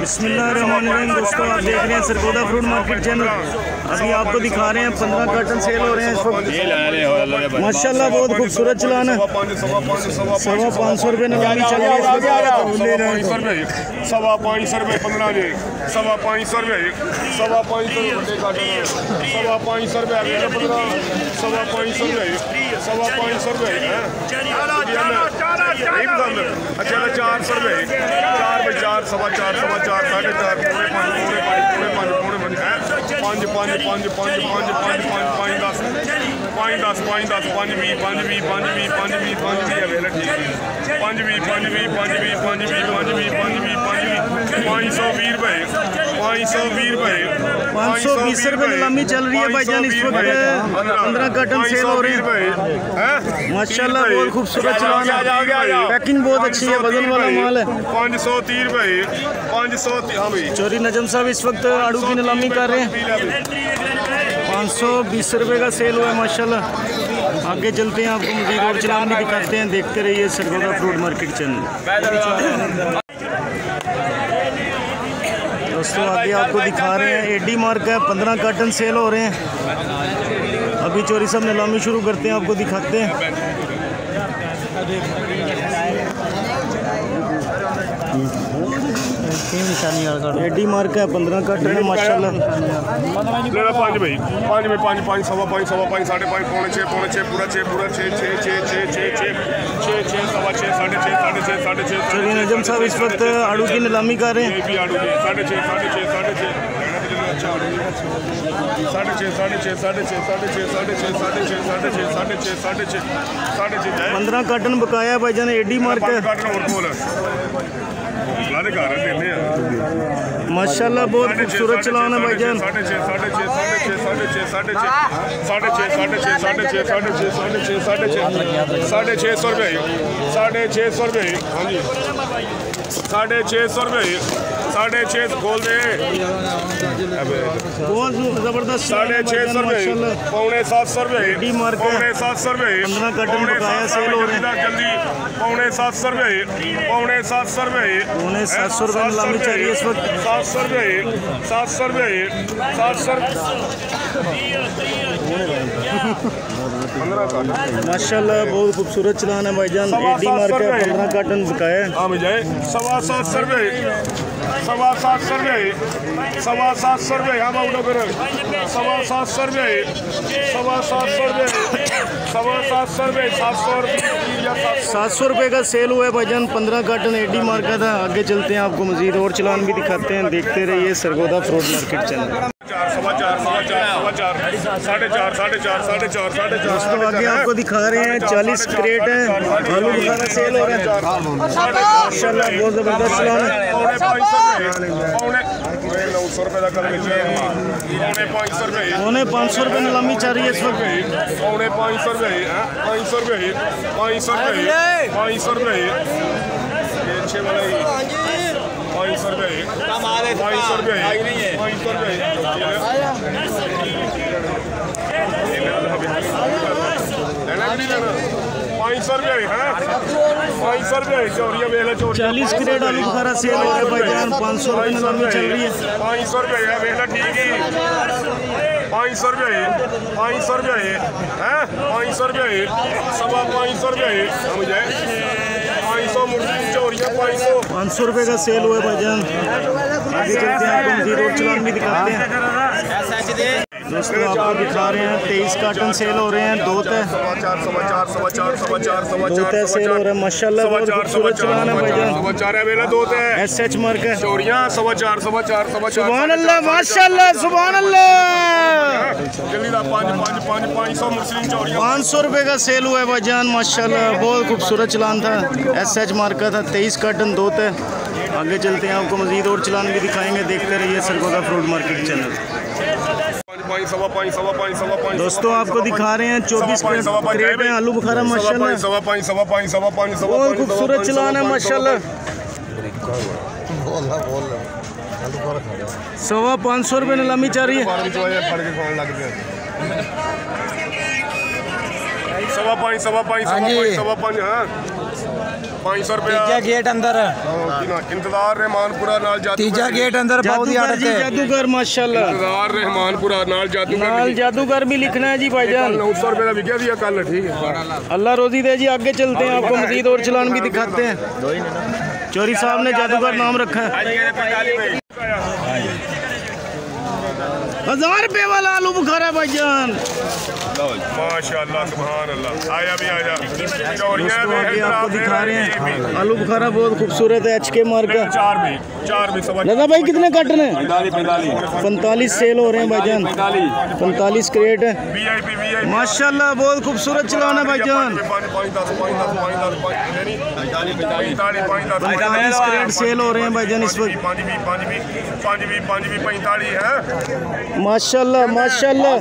बिस्मिल्लाहिर्रहमानिर्रहीम। दोस्तों आप देख रहे हैं सरगोदा फ्रूट मार्केट चैनल। अभी आपको दिखा रहे हैं पंद्रह कार्टन सेल हो रहे हैं इस वक्त। माशाल्लाह बहुत खूबसूरत चलान है। सवा पाँच सौ रुपये नलामी चल रही है। सवा पाँच सौ रुपये पंद्रह सवा पाँच सौ रुपये सवा पाँच सौ रुपये सवा पाँच सौ रुपये पंद्रह। सवा पाँच सौ रुपये सवा पाँच सौ रुपये अच्छा चार सौ रुपये चार बाई चार सवा चार सवा चार साढ़े चार पौने पाँच पौने पाँच punch, punch, punch, punch, punch, punch, punch, punch, punch, punch, punch, ਪੰਜ 10 5 10 5ਵੀਂ 5ਵੀਂ 5ਵੀਂ 5ਵੀਂ 5ਵੀਂ ਅਵੇਲੇਬਲ ਠੀਕ ਹੈ 5ਵੀਂ 5ਵੀਂ 5ਵੀਂ 5ਵੀਂ 5ਵੀਂ 5ਵੀਂ 5ਵੀਂ 520 ਰੁਪਏ 520 ਰੁपए 520 रुपए नीलामी चल रही है भाईजान इस वक्त पंद्रह कार्टन सेल हो रहे हैं माशाल्लाह बहुत खूबसूरत चलाना पैकिंग बहुत अच्छी है वज़न वाला माल है पाँच सौ तीन रुपए पाँच सौ चोरी नजम साहब इस वक्त आड़ू की नीलामी कर रहे हैं पाँच सौ बीस रुपये का सेल हुआ है, माशाल्लाह। आगे चलते हैं आपको मजीद और चलान भी दिखाते हैं, देखते रहिए सरगोदा फ्रूट मार्केट चैनल दोस्तों, आगे आपको दिखा रहे हैं एडी मार्क है, पंद्रह कार्टन सेल हो रहे हैं। अभी चोरी साहब नीलामी शुरू करते हैं, आपको दिखाते हैं। एडी मार्क है पंद्रह है माशाल्लाह। लेना पाँच भाई। पाँच में पाँच पाँच सवा पाँच सवा पाँच साढ़े पाँच पौने छः पौने छः पूरा छः पूरा छः छः छः छः छः छः छः छः सवा छः साढ़े छः साढ़े छः साढ़े छः चलिए नजम साहब इस वक्त आड़ू की नीलामी कर रहे हैं। ये भी आड़ू की साढ़े छः साढ़े छः साढ़े छः साढ़े छः साढ़े छः साढ़े छः साढ़े छः साढ़े छः साढ़े छः साढ़े छः साढ़े छः साढ़े छः साढ़े छः पंद्रह कार्टन बकाया है भाईजान एडी मार्क काटना और बोल माशाल्लाह, बहुत खूबसूरत चलान है भाईजान साढ़े छः साढ़े छः साढ़े छः साढ़े छः साढ़े छः साढ़े छः साढ़े छः साढ़े छः साढ़े छः साढ़े छः साढ़े छः सौ रुपये साढ़े छः सौ रुपये हाँ जी। साढ़े छः सौ रुपये साढ़े छः खोल दे ज़बरदस्त साढ़े छः सौ रुपये पौने सात सौ रुपये है। पौने सात सौ रुपये पौने सात सौ हो रुपये जल्दी पौने सात सौ रुपये पौने सात सौ रुपये पौने सात सौ रुपये चल रही इस वक्त सात सौ रुपये सात सौ रुपये सात सौ पंद्रह माशाल्लाह बहुत खूबसूरत चलान है भाईजान एडी मार्क है पंद्रह कार्टन बकाया है हाँ सवा सात सौ रुपये सवा सात सर्वे सवा सात सर्वे रुपये हाँ बाबू सवा सात सर्वे सवा सात सर्वे सवा सात सर्वे सात सौ। सात सौ रुपये का सेल हुआ है भाईजान, पंद्रह कार्टन एडी मार्का था, आगे चलते हैं आपको मजीद, और चलान भी दिखाते हैं, देखते रहिए सरगोदा फ्रूट मार्केट चैनल। चार सवा चार सवा चार सवा चार साढ़े चार साढ़े चार साढ़े चार साढ़े चार दोस्तों आगे आपको दिखा रहे हैं चालीस क्रेट है आलू बुखारा सेल हो रहा है माशाल्लाह बहुत ज़बरदस्त चलान है पौने पाँच सौ रुपये नीलामी चल रही है इस वक्त पौने पाँच सौ रुपये पाँच सौ रुपये पाँच सौ रुपये पाँच सौ रुपये छः वाला ही पाँच सौ रुपये सौ रुपये पाँच सौ रुपये पाँच सौ रुपये है पाँच सौ रुपये चोरिया वेला चोरी चालीस क्रेट आलू बुखारा सेल हो रहा है भाईजान पाँच सौ रुपये नीलामी चल रही है पाँच सौ रुपये है वेला ठीक है पाँच सौ रुपये पाँच सौ रुपये हैं पाँच सौ रुपये सवा पाँच सौ रुपये मुझे पाँच सौ मुर्गी चोरिया पाँच सौ पाँच रुपये का सेल हुआ है भाईजान आगे चलते हैं आपको मजीद और चलान भी दिखाते हैं दोस्तों आपको दिखा रहे हैं तेईस कार्टन सेल हो रहे हैं दो तय दो तय सेल हो रहा है माशाल्लाह बहुत खूबसूरत चलान है भाईजान है है एस एच मार्क है सुबहान अल्लाह माशाल्लाह सुबहान अल्लाह पाँच सौ पाँच रुपये का सेल हुआ है भाईजान माशाल्लाह बहुत खूबसूरत चलान था एस एच मार्क का था तेईस कार्टन दो तय आगे चलते हैं आपको मजीद और चलान भी दिखाएँगे देखते रहिए सरगोदा फ्रूट मार्केट चैनल दोस्तों आपको दिखा रहे हैं चौबीस क्रेट हैं आलू बुखारा माशाल्लाह सवा पाँच सवा पाँच सवा पाँच सवा बहुत खूबसूरत चलाना है माशाल्लाह सवा पाँच सौ रुपये नीलामी चाह रही है सवा पाँच सवा पाँच सवा पाँच सवा पाँच हाँ पाँच सौ रुपया ਤੀਜਾ ਗੇਟ ਅੰਦਰ इंतजार रहमानपुरा नाल जादू ਤੀਜਾ ਗੇਟ ਅੰਦਰ ਬਹੁਤੀ जादूगर ਅੜਕ जी ਹੈ जादूगर माशाल्लाह इंतजार रहमानपुरा नाल जादू नाल जादूगर भी लिखना है जी भाईजान नौ सौ रुपये का विकया दिया कल ठीक है अल्लाह रोजी दे जी आगे चलते हैं आपको मजीद और चलान भी दिखाते हैं चोरी साहब ने जादूगर नाम रखा है हजार रुपए वाला आलू बुखारा है भाईजान माशाल्लाह। हाँ। आलू बुखारा बहुत खूबसूरत है एचके मार्क का। चार में चार में समझ दादा भाई कितने कट रहे पैंतालीस सेल हो रहे हैं भाई जान। पैंतालीस क्रेट है। माशाल्लाह बहुत खूबसूरत चलाना है भाई जान। पैंतालीस क्रेट सेल हो रहे हैं भाई जान इस वक्त। माशाल्लाह माशाल्लाह।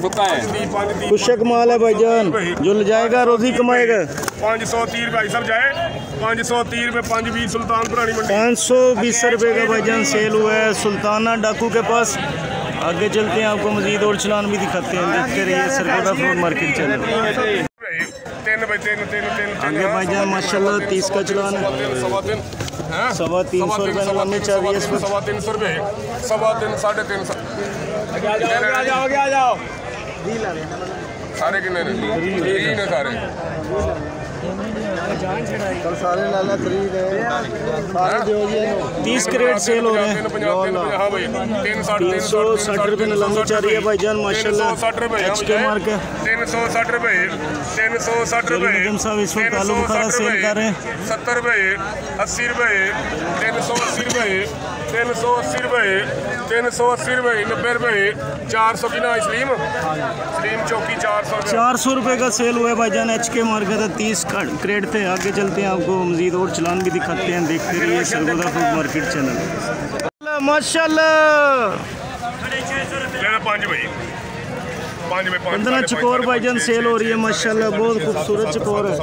कुशक माल है भाईजान जो ले जाएगा रोजी कमाएगा। पाँच सौ तीस भाई सब जाए। पाँच सौ तीस रुपये पाँच भी सुल्तान पुरानी मंडी। पाँच सौ बीस रुपये का भाईजान सेल हुआ है सुल्ताना डाकू के पास। आगे चलते हैं आपको मजीद और चलान भी दिखाते हैं। देखते रहिए सरगोदा फ्रूट मार्केट चैनल भाई तीन तीन तीन आगे भाईजान माशाल्लाह तीस का चलान है। सवा तीन हैं? सवा तीन सौ रुपये सवा तीन, चाहिए इस तीन, वक्त सवा तीन सौ रुपये। सवा तीन साढ़े तीन सौ। सारे किन्ने ने? तीन ने सारे। थ्री ने सारे जोड़िए रुपए में लंबी चल रुपए। एक्सट्रा मार्क है रुपए तीन सौ अस्सी रुपये रुपये नब्बे रुपये चार सौ की ना सलीम। सलीम चौकी चार सौ चार सौ रुपये का सेल हुआ है भाई जान एच के मार्केट था तीस क्रेट थे आगे चलते हैं आपको मजीद और चलान भी दिखाते हैं देखते रहिए सरगोदा फ़ूड मार्केट चैनल। माशाल्लाह। लेना पाँच भाई। पंद्रह चकोर भाईजान सेल हो रही है माशाल्लाह बहुत खूबसूरत चकोर है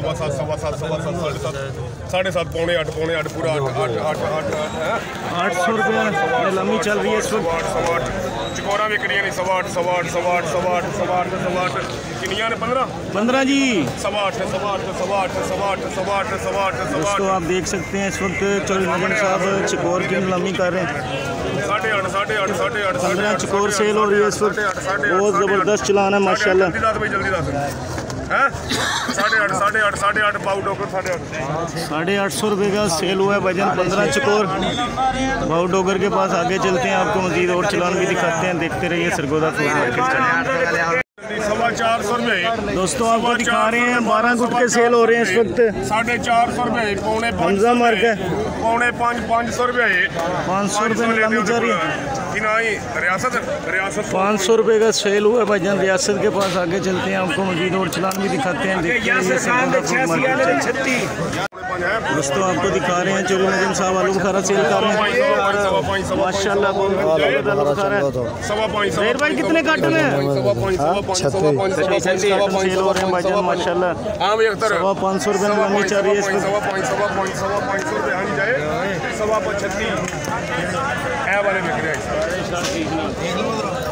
साढ़े सात पौने आठ पौने आठ पूरा आठ आठ आठ आठ आठ हैं? आठ सौ रुपये नीलामी चल रही है इस वक्त आठ आठ चकोरा विक रही नहीं सवा आठ सवा आठ सवा आठ सवा आठ सवा आठ सवा आठ किनिया ने पंद्रह पंद्रह जी सवा आठ सवा आठ सवा आठ सवा आठ सवा आठ सवा आठ सवा दोस्तों आप देख सकते हैं इस वक्त चौधरी साहब चकोर की नीलामी कर रहे हैं चकोर सेल हो रही है इस वक्त बहुत ज़बरदस्त चलान है माशाल्लाह। साढ़े आठ सौ रुपए का सेल हुआ है वज़न पंद्रह चकोर भाऊ डोगर के पास आगे चलते हैं आपको मजीद और चलान भी दिखाते हैं देखते रहिए सरगोदा फ़ूड मार्केट सवा चार सौ रुपए। दोस्तों आपको दिखा रहे हैं बारह गुट के सेल हो रहे हैं इस वक्त साढ़े चार सौ रुपए पौने पाँच हमजा सौ रुपए। है। पौने पाँच पाँच सौ रुपए। पाँच सौ रुपये नीलामी जा रही है। रियासत रियासत पाँच सौ रुपये का सेल हुआ है भाईजान रियासत के पास आगे चलते हैं। आपको मजीद और चलान भी दिखाते हैं देखते रहिए दोस्तों, आपको दिखा रहे हैं चोरी नजम साहब आलू बुखारा सेल कर रहे हैं। माशाल्लाह सवा भाई, कितने कार्टन है? पाँच सौ रुपये में चाह रही है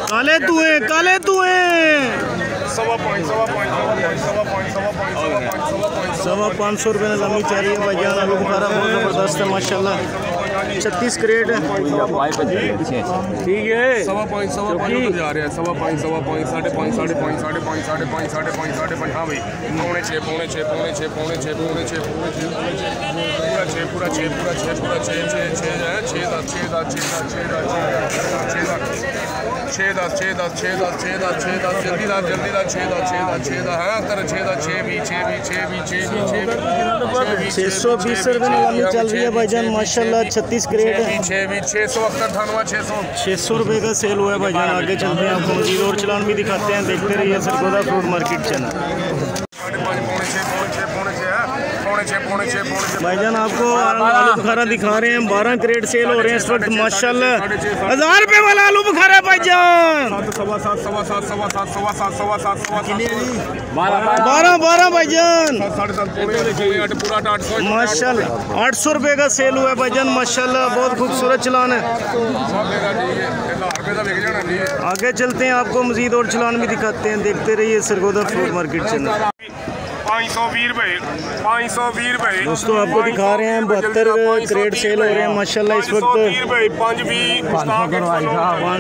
काले तू है काले तू है सवा पॉइंट पाँच सौ रुपये में ज़मीन चाहिए भाई आलू बुखारा बहुत ज़बरदस्त है, माशाल्लाह। छत्तीस क्रेट है ठीक है सवा पाँच सवा पाँच उधर जा रहे हैं सवा पाँच सवा पाँच साढ़े पाँच साढ़े पाँच साढ़े पाँच साढ़े पाँच साढ़े पाँच साढ़े पाँच हाँ भाई पौने छः पौने छः पौने छः पौने छः पौने छः पौने छः पौने छः पूरा छः पूरा छः पूरा छः पूरा छः छः छः है छः दस छः दस छः दस छः दस छः दस छः दस छः दस छः दस छः दस छः दस जल्दी दस जल्दी दस छः दस छः दस छः दस हाँ छः दस छः भी छः भी छः भी छः भी छः भी छः सौ बीस रुपये नीलामी चल रही है भाईजान माशाल्लाह, छत्तीस ग्रेड है। सौ रुपये का सेल हुआ है भाईजान आगे चलते हैं। आपको और चलान भी दिखाते हैं, देखते रहिए सरगोदा फ्रूट मार्केट चैनल साढ़े पाँच पौने छः पौने छः पौने छः है पौने छः पौने छः पौने छः भाईजान, आपको आलू बुखारा दिखा रहे हैं, बारह क्रेट सेल हो रहे हैं इस वक्त, माशाल्लाह। हज़ार रुपए वाला आलू बुखारा भाईजान। बारह बारह भाईजान। माशाल्लाह, आठ सौ रुपये का सेल हुआ है भाईजान, माशाल्लाह, बहुत खूबसूरत चलान है। आगे चलते हैं, आपको मजीद और चलान भी दिखाते हैं, देखते रहिए सरगोदा फ्रूट मार्केट चैनल दोस्तों आपको दिखा रहे हैं बहत्तर क्रेड सेल हो रहे हैं माशाल्लाह इस वक्त पाँच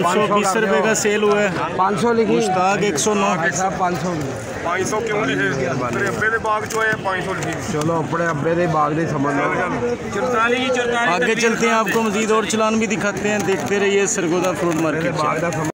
सौ बीस रुपए का सेल हुआ है पाँच सौ लिखी एक सौ नौ पाँच सौ पाँच सौ क्यों लिखे अब्बे जो है चलो अपने अब्बे दे बाग दे समझ लो आगे चलते हैं आपको मजीद और चलान भी दिखाते हैं देखते रहिए सरगोदा फ्रूट मार्केट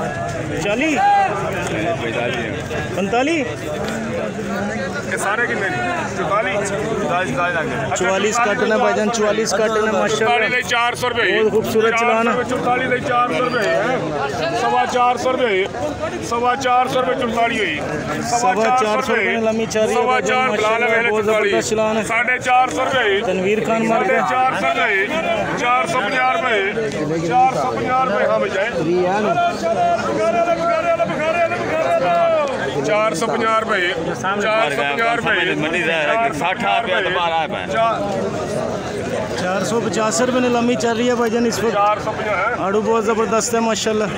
चालीस। पैंतालीस। चौवालीस कट ने भाईजान चौवालीस कट ने माशाल्लाह चार सौ रुपये बहुत खूबसूरत चलाना चौतालीस चार सौ रुपये सवा चार सौ रुपये सवा चार सौ रुपये चौताली हुई सवा चार सौ रुपये लम्बी चार सवा चार बहुत ज़बरदस्त चलाना साढ़े चार सौ रुपये तनवीर खान मार चार सौ रुपये चार सौ पचास रुपये चार सौ पचास रुपये हाँ भैया चार सौ पंजा रुपए चार सौ पंजा रुपए साठ रुपये चार सौ पचास रुपये नीलामी चल रही है भाईजान इस वक्त। चार सौ पंजा आड़ू बहुत ज़बरदस्त है माशाल्लाह।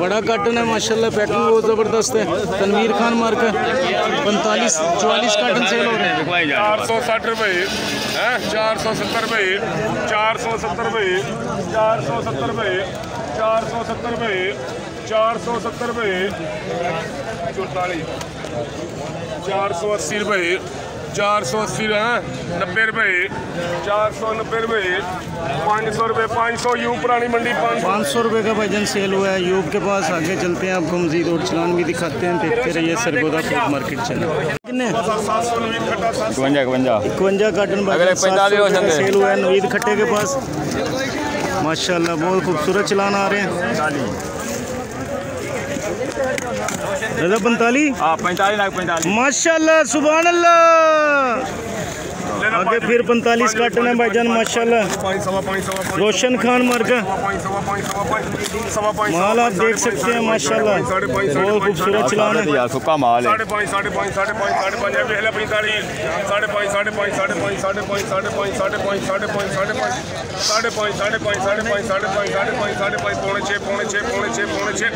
बड़ा काटन है माशाल्लाह पैकिंग बहुत ज़बरदस्त है। तनवीर खान मार्क पैंतालीस चौवालीस कार्टन सेल हो रहे हैं। चार सौ साठ रुपए। चार सौ सत्तर रुपए। चार सौ सत्तर रुपए। चार सौ सत्तर रुपए। चार सौ सत्तर रुपये चार सौ सत्तर रुपये चौतालीस चार सौ अस्सी रुपये चार सौ अस्सी नब्बे रुपये चार सौ नब्बे रुपये पाँच सौ रुपये पाँच सौ यूब पुरानी मंडी पाँच सौ। रुपये का भजन सेल हुआ है यूब के पास आगे चलते हैं आपको मजीद और चलान भी दिखाते हैं देखते रहिए सरगोदा फ़ूड मार्केट चैनल। कितने? इकवंजा इकवंजा। इकवंजा कार्टन सेल हुआ है नवीद खट्टे के पास। माशाल्लाह बहुत खूबसूरत चलान आ रहे हैं। पैंतालीस? हाँ पैंतालीस लाख पैंतालीस। माशाल्लाह सुबह अल्लाह। आगे फिर पैंतालीस काटन है भाईजान माशा रोशन खान मरका माल आप देख सकते हैं माशाल्लाह बहुत खूबसूरत चलान है माल है साढ़े पाँच साढ़े पाँच साढ़े पाँच साढ़े पाँच साढ़े पाँच साढ़े पाँच पौने छे पौने छे पौने छे पौने छे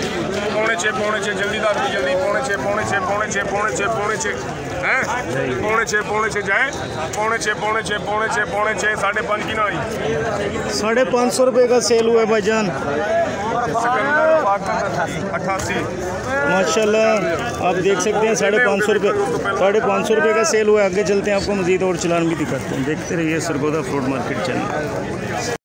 पौने छे पौने छे जल्दी जल्दी पौने छे पौने छे पौने छे पौने छे पौने छः हैं? पौने छः पौने छः जाए? पौने छः पौने छः पौने छः पौने छः साढ़े पाँच की ना आई साढ़े पाँच सौ रुपये का सेल हुआ है भाईजान। अट्ठासी माशाल्लाह आप देख सकते हैं साढ़े पाँच सौ रुपये साढ़े पाँच सौ रुपये का सेल हुआ है। आगे चलते हैं आपको मजीद और चलान भी दिखाते हैं। देखते रहिए सरगोदा फ्रूट मार्केट चैनल।